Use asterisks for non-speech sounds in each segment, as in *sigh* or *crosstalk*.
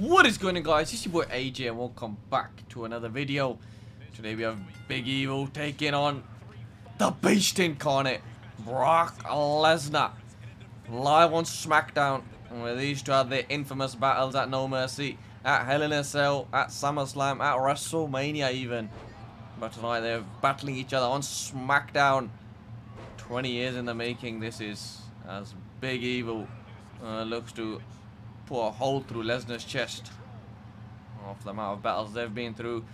What is going on guys? It's your boy AJ and welcome back to another video. Today we have Big Evil taking on the Beast Incarnate, Brock Lesnar. Live on SmackDown, where these two had their infamous battles at No Mercy, at Hell in a Cell, at SummerSlam, at WrestleMania even. But tonight they're battling each other on SmackDown. 20 years in the making this is, as Big Evil uh, looks to put a hole through Lesnar's chest. Off the amount of battles they've been through.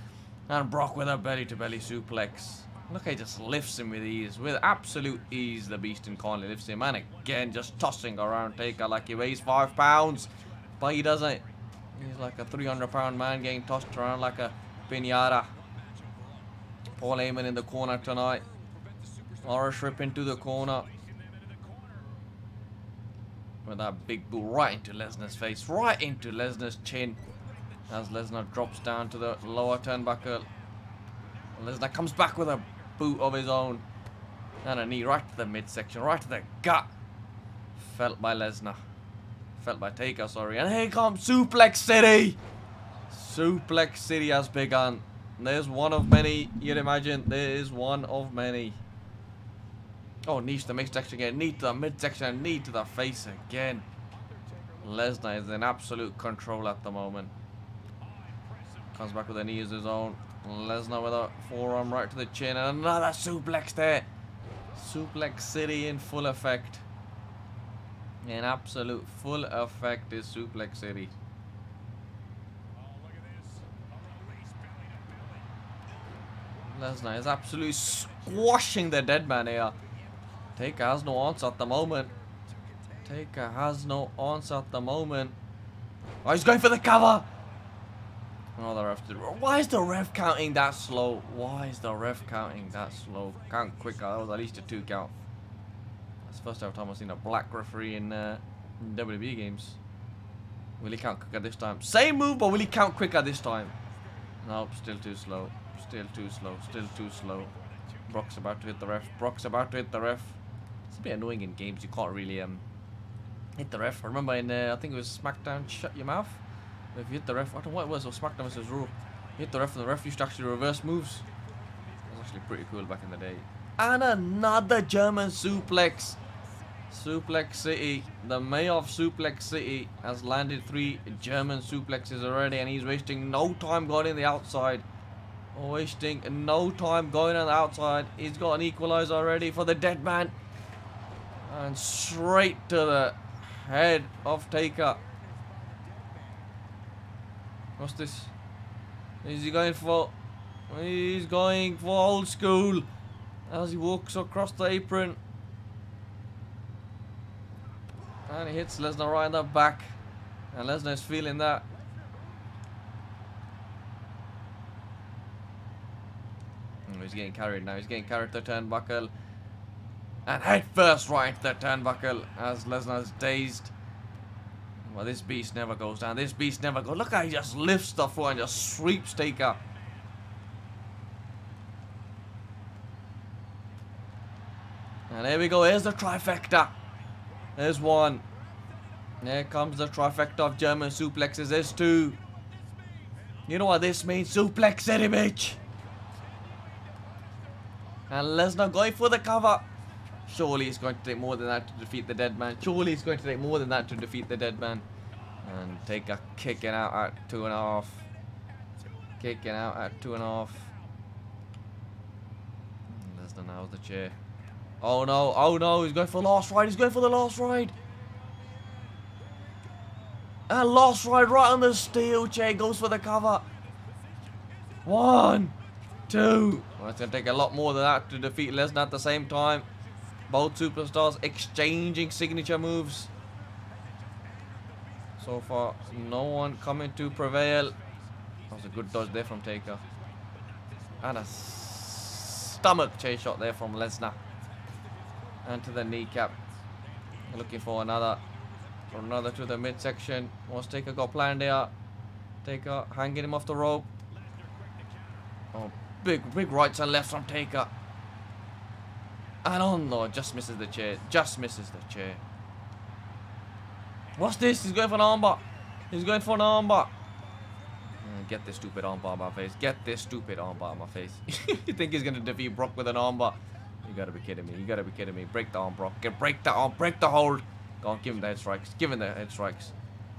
And Brock with a belly-to-belly suplex. Look, he just lifts him with ease. With absolute ease, the Beast Incarnate lifts him. And again, just tossing around Taker like he weighs five pounds. But he doesn't. He's like a 300-pound man getting tossed around like a pinata. Paul Heyman in the corner tonight. Morris rip into the corner with that big boot right into Lesnar's face, right into Lesnar's chin. As Lesnar drops down to the lower turnbuckle. Lesnar comes back with a boot of his own. And a knee right to the midsection, right to the gut. Felt by Lesnar. Felt by Taker, sorry. And here comes Suplex City! Suplex City has begun. There's one of many, you'd imagine. There is one of many. Oh, knee to the midsection again. Knee to the midsection. Knee to the face again. Lesnar is in absolute control at the moment. Comes back with a knee as his own. Lesnar with a forearm right to the chin. And another suplex there. Suplex City in full effect. In absolute full effect is Suplex City. Lesnar is absolutely squashing the dead man here. Taker has no answer at the moment. Taker has no answer at the moment. Oh, he's going for the cover. Oh, the ref did. Why is the ref counting that slow? Why is the ref counting that slow? Count quicker. That was at least a two count. That's the first time I've seen a black referee in, uh, WWE games. Will he count quicker this time? Same move, but will he count quicker this time? Nope, still too slow. Still too slow. Still too slow. Brock's about to hit the ref. Brock's about to hit the ref. It's a bit annoying in games. You can't really um hit the ref. I remember in uh, I think it was SmackDown, shut your mouth. If you hit the ref, I don't know what it was. Or SmackDown versus Raw. You hit the ref, and the ref used to actually reverse moves. It was actually pretty cool back in the day. And another German suplex. Suplex City. The mayor of Suplex City has landed three German suplexes already, and he's wasting no time going in the outside. Wasting no time going on the outside. He's got an equalizer already for the dead man. And straight to the head of Taker. What's this? Is he going for... He's going for old school. As he walks across the apron. And he hits Lesnar right in the back. And Lesnar is feeling that. He's getting carried now. He's getting carried to turnbuckle. And head first right the turnbuckle as Lesnar's dazed. Well, this beast never goes down. This beast never goes. Look how he just lifts the foot and just sweeps Taker. And there we go. Here's the trifecta. There's one. There comes the trifecta of German suplexes. There's two. You know what this means? Suplex City, bitch. And Lesnar going for the cover. Surely he's going to take more than that to defeat the dead man. Surely he's going to take more than that to defeat the dead man. And Taker kicking out at two and a half. Kicking out at two and a half. Lesnar now's the chair. Oh no, oh no, he's going for the last ride. He's going for the last ride. And last ride right on the steel chair goes for the cover. One, two. Well, it's going to take a lot more than that to defeat Lesnar at the same time. Both superstars exchanging signature moves. So far, no one coming to prevail. That was a good dodge there from Taker. And a stomach chase shot there from Lesnar. And to the kneecap. Looking for another. For another to the midsection. What's Taker got planned there? Taker hanging him off the rope. Oh, big, big rights and lefts from Taker. And oh, on, no, just misses the chair. Just misses the chair. What's this? He's going for an armbar. He's going for an armbar. Mm, get this stupid armbar on my face. Get this stupid armbar on my face. *laughs* you think he's gonna defeat Brock with an armbar? You gotta be kidding me. You gotta be kidding me. Break the arm, Brock. Get break the arm. Break the hold. Go on, give him the head strikes. Give him the head strikes.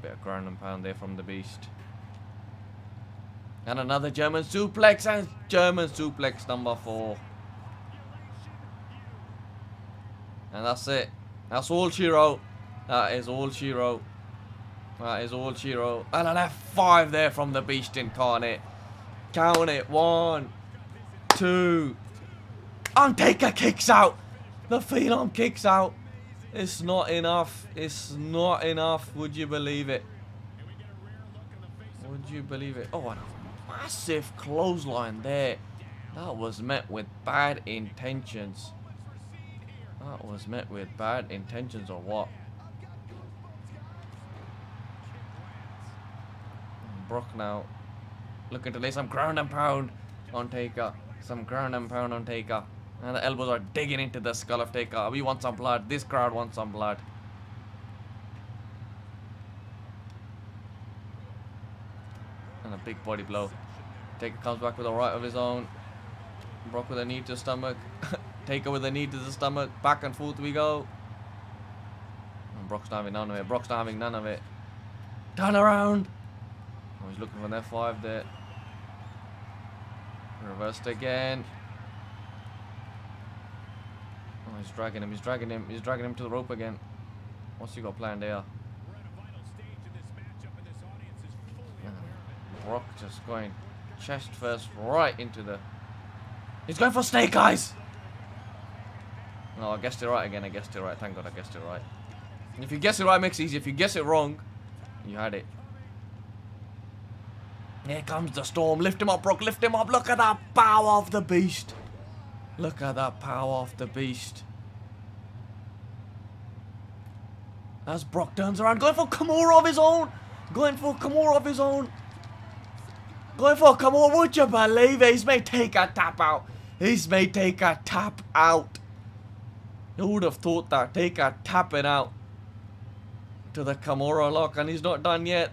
Bit of ground and pound there from the beast. And another German suplex and German suplex number four. And that's it. That's all she wrote. That is all she wrote. That is all she wrote. And an F5 there from the Beast Incarnate. Count it. One, two. And Undertaker kicks out. The Phenom kicks out. It's not enough. It's not enough. Would you believe it? Would you believe it? Oh, a massive clothesline there. That was met with bad intentions. That was met with bad intentions or what? Brock now looking to lay some ground and pound on Taker. Some ground and pound on Taker. And the elbows are digging into the skull of Taker. We want some blood. This crowd wants some blood. And a big body blow. Taker comes back with a right of his own. Brock with a knee to the *laughs* stomach. Taker with a knee to the stomach. Back and forth we go. And Brock's not having none of it. Brock's not having none of it. Turn around. Oh, he's looking for an F5 there. Reversed again. Oh, he's dragging him. He's dragging him. He's dragging him to the rope again. What's he got planned there? Brock just going chest first right into the... He's going for snake eyes! No, I guessed it right again. I guessed it right. Thank God I guessed it right. And if you guess it right, it makes it easy. If you guess it wrong, you had it. Here comes the storm. Lift him up, Brock. Lift him up. Look at that power of the beast. Look at that power of the beast. As Brock turns around, going for Kimura of his own. Going for Kimura of his own. Going for Kimura. Would you believe it? He's made Taker tap out. He's made Taker tap out. Who would have thought that? Taker tapping out to the Kimura lock. And he's not done yet.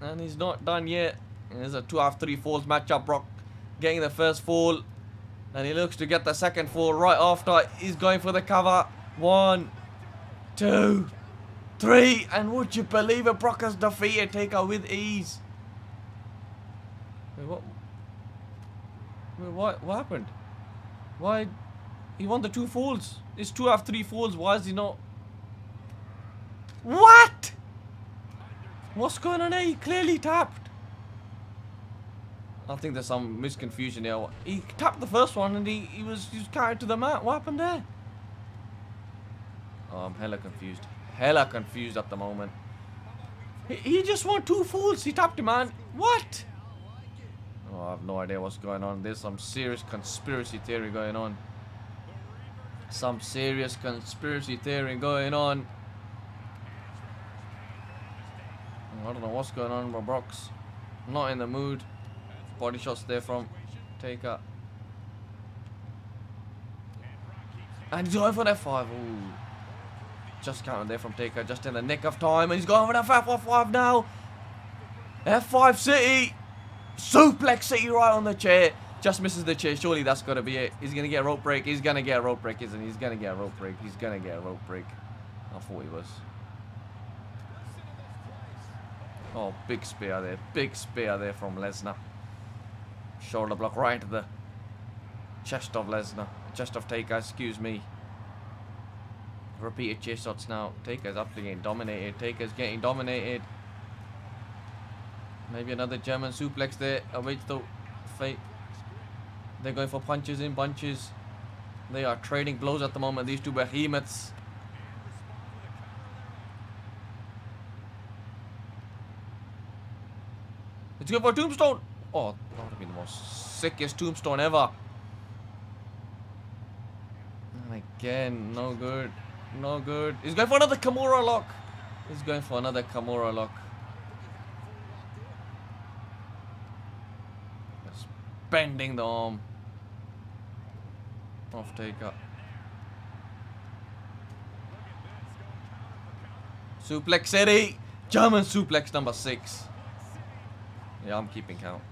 And he's not done yet. There's a two of three falls matchup. Brock getting the first fall. And he looks to get the second fall right after. He's going for the cover. One, two, three. And would you believe it? Brock has defeated Taker with ease. Wait, what? Wait, what, what happened? Why? He won the two falls. It's two out of three falls. Why is he not? What? What's going on there? He clearly tapped. I think there's some misconfusion here. He tapped the first one and he, he was he was carried to the mat. What happened there? Oh, I'm hella confused. Hella confused at the moment. He, he just won two falls. He tapped him, man. What? Oh, I have no idea what's going on. There's some serious conspiracy theory going on. Some serious conspiracy theory going on. I don't know what's going on with Brock's. Not in the mood. Body shots there from Taker. And he's going for that 5. Ooh. Just counted there from Taker, just in the nick of time. And he's going for that 5 5 now. F5 City. Suplex City right on the chair. Just misses the chair. Surely that's got to be it. He's going to get a rope break. He's going to get a rope break, isn't he? He's going to get a rope break. He's going to get a rope break. I thought he was. Oh, big spear there. Big spear there from Lesnar. Shoulder block right into the chest of Lesnar. Chest of Taker, excuse me. Repeated chest shots now. Taker's up to getting dominated. Taker's getting dominated. Maybe another German suplex there. Awaits the fate. They're going for punches in bunches. They are trading blows at the moment, these two behemoths. Let's go for Tombstone. Oh, that would have been the most sickest Tombstone ever. And again, no good. No good. He's going for another Kimura lock. He's going for another Kimura lock. Just bending the arm. Off taker. Suplex City. German suplex number six. Yeah, I'm keeping count.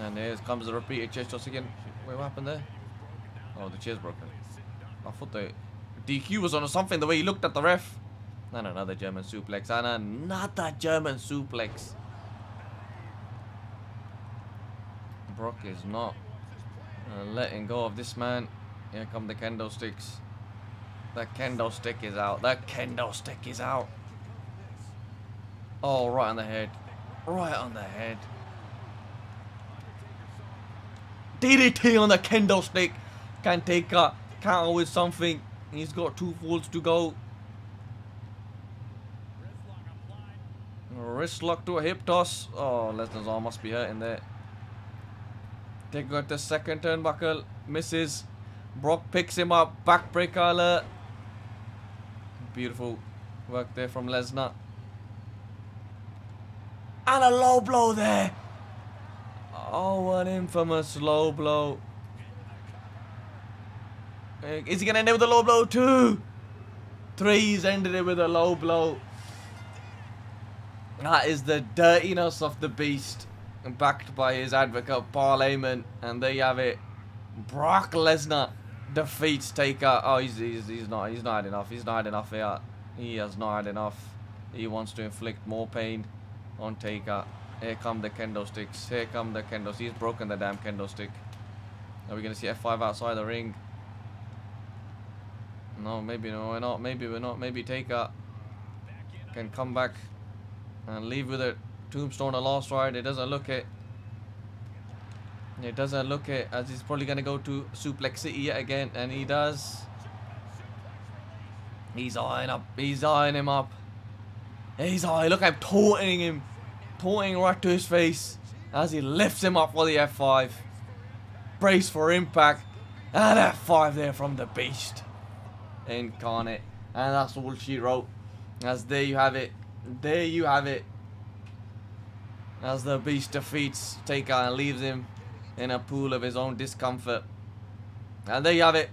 And there comes the repeated chest toss again. Wait, what happened there? Oh, the chair's broken. I thought the DQ was on or something the way he looked at the ref. And another German suplex. And another German suplex. Brock is not uh, letting go of this man. Here come the kendo sticks. The kendo stick is out. The kendo stick is out. Oh, right on the head. Right on the head. DDT on the kendo stick. Can't take a counter with something. He's got two falls to go. Wrist lock to a hip toss. Oh, Lesnar's arm must be hurting there. Taking out the second turnbuckle. Misses. Brock picks him up. Backbreaker. Beautiful work there from Lesnar. And a low blow there. Oh, an infamous low blow. Eh, is he going to end it with a low blow too? Three's ended it with a low blow. That is the dirtiness of the beast. Backed by his advocate, Paul Heyman. And there you have it. Brock Lesnar defeats Taker. Oh, he's, he's, he's not he's not had enough. He's not had enough here. He has not had enough. He wants to inflict more pain on Taker. Here come the kendo sticks. Here come the kendo. He's broken the damn kendo stick. Are we gonna see F5 outside the ring? No, maybe no, we're not. Maybe we're not. Maybe Taker can come back and leave with a tombstone a lost ride. It doesn't look it. It doesn't look it as he's probably gonna go to Suplex City yet again, and he does. He's eyeing up. He's eyeing him up. He's eyeing. Look, I'm taunting him, taunting right to his face as he lifts him up for the F5. Brace for impact, and F5 there from the Beast incarnate, and that's all she wrote. As there you have it. There you have it. As the Beast defeats Taker and leaves him in a pool of his own discomfort. And there you have it.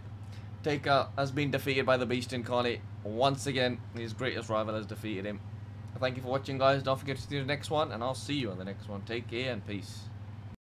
Taker has been defeated by the Beast Incarnate once again. His greatest rival has defeated him. Thank you for watching, guys. Don't forget to see the next one, and I'll see you on the next one. Take care and peace.